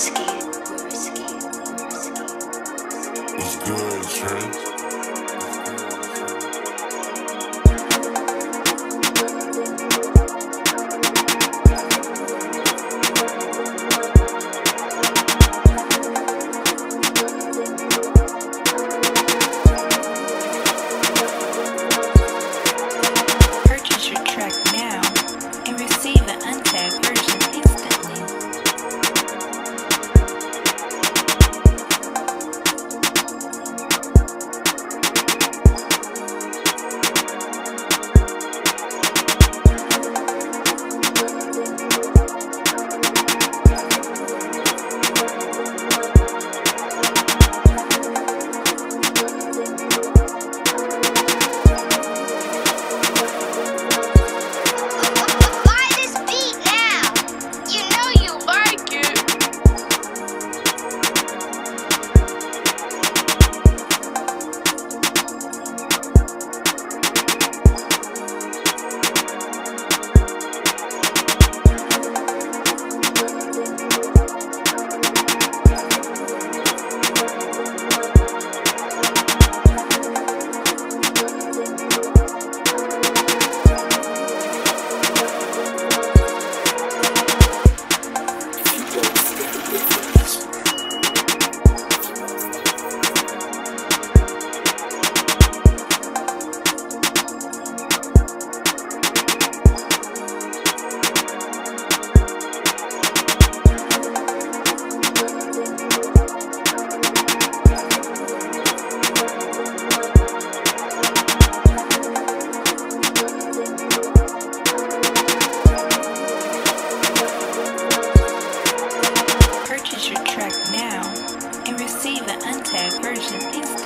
risky. What's good, Trent? Receive the untagged version.